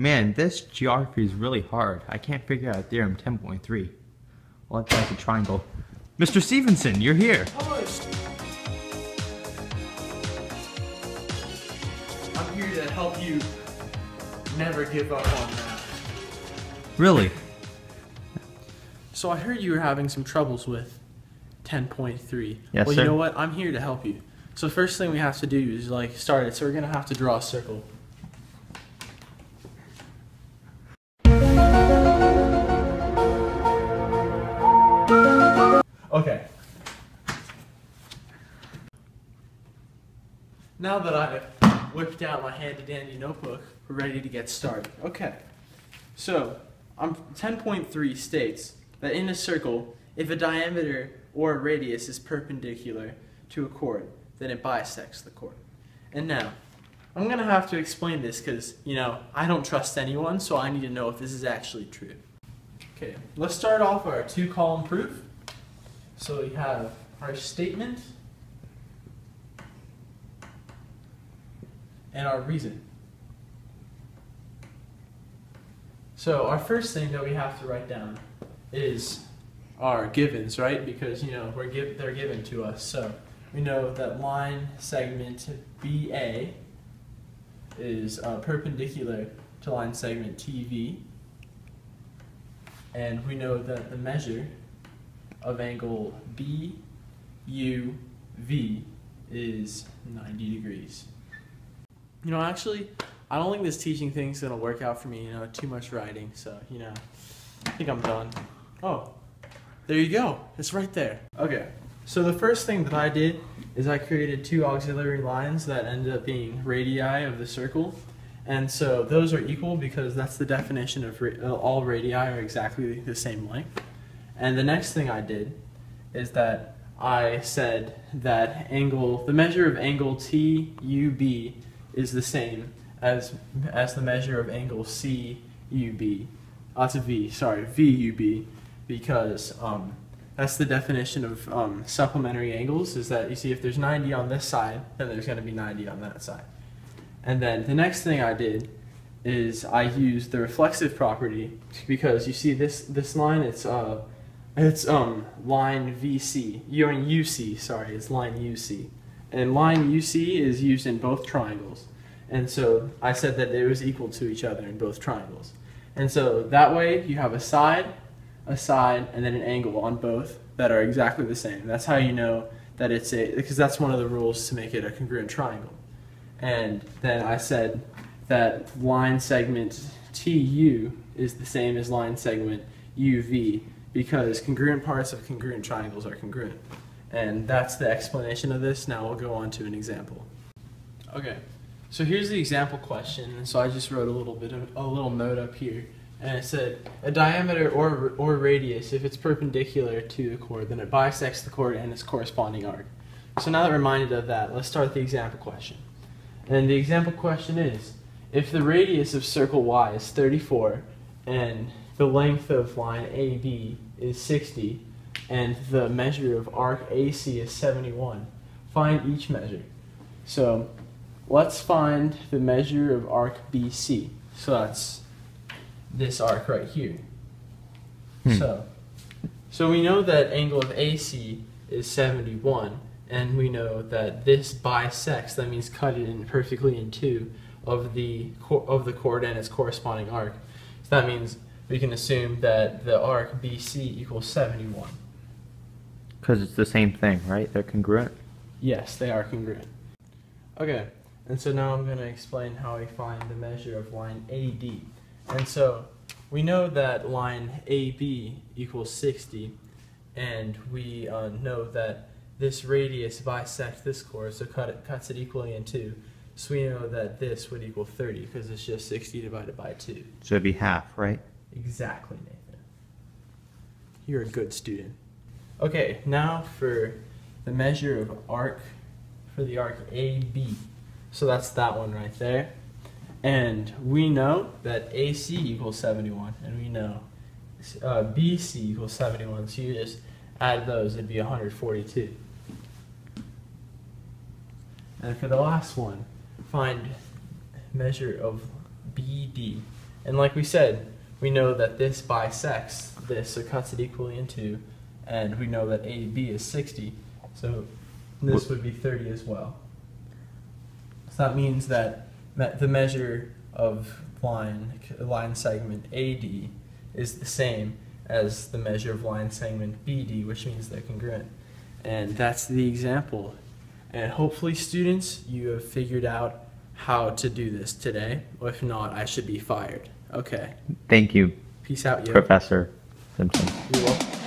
Man, this geography is really hard. I can't figure out theorem 10.3. Well, it's like a triangle. Mr. Stevenson, you're here. I'm here to help you never give up on that. Really? So I heard you were having some troubles with 10.3. Yes, well, sir. you know what? I'm here to help you. So first thing we have to do is like start it. So we're gonna have to draw a circle. Now that I've whipped out my handy dandy notebook, we're ready to get started. Okay. So, um, 10.3 states that in a circle, if a diameter or a radius is perpendicular to a chord, then it bisects the chord. And now, I'm going to have to explain this because, you know, I don't trust anyone, so I need to know if this is actually true. Okay, let's start off our two column proof. So we have our statement and our reason. So our first thing that we have to write down is our givens, right? Because you know we're give, they're given to us. So we know that line segment BA is uh, perpendicular to line segment TV, and we know that the measure of angle BUV is 90 degrees. You know, actually, I don't think this teaching thing's gonna work out for me. You know, too much writing. So, you know, I think I'm done. Oh, there you go. It's right there. Okay. So the first thing that I did is I created two auxiliary lines that ended up being radii of the circle. And so those are equal because that's the definition of ra- uh, all radii are exactly the same length. And the next thing I did is that I said that angle, the measure of angle TUB is the same as as the measure of angle CUB. That's a V, sorry, VUB, because um, that's the definition of um, supplementary angles. Is that you see if there's 90 on this side, then there's going to be 90 on that side. And then the next thing I did is I used the reflexive property because you see this this line it's uh it's um line VC. You're in UC, sorry, it's line UC. And line UC is used in both triangles. And so I said that it was equal to each other in both triangles. And so that way you have a side, a side, and then an angle on both that are exactly the same. That's how you know that it's a because that's one of the rules to make it a congruent triangle. And then I said that line segment TU is the same as line segment UV because congruent parts of congruent triangles are congruent. And that's the explanation of this. Now we'll go on to an example. Okay, so here's the example question. So I just wrote a little bit of a little note up here. And it said a diameter or, or radius, if it's perpendicular to the chord, then it bisects the chord and its corresponding arc. So now that we're reminded of that, let's start the example question. And the example question is, if the radius of circle Y is 34 and the length of line AB is 60 and the measure of arc AC is 71, find each measure. So let's find the measure of arc BC. So that's this arc right here. Hmm. So, so we know that angle of AC is 71, and we know that this bisects. That means cut it in perfectly in two of the of the chord and its corresponding arc. So that means we can assume that the arc BC equals 71. Because it's the same thing, right? They're congruent. Yes, they are congruent. Okay, and so now I'm going to explain how we find the measure of line AD. And so we know that line AB equals 60, and we uh, know that this radius bisects this chord, so cut it, cuts it equally in two. So we know that this would equal 30 because it's just 60 divided by 2. So it'd be half, right? Exactly, Nathan. You're a good student. Okay, now for the measure of arc for the arc AB. So that's that one right there. And we know that AC equals 71, and we know uh, BC equals 71. So you just add those, it'd be 142. And for the last one, find measure of BD. And like we said, we know that this bisects this, so cuts it equally in two, and we know that AB is 60, so this would be 30 as well. So that means that the measure of line line segment AD is the same as the measure of line segment BD, which means they're congruent. And that's the example. And hopefully, students, you have figured out how to do this today. If not, I should be fired. Okay. Thank you, Peace out, yo. Professor Simpson. You're welcome.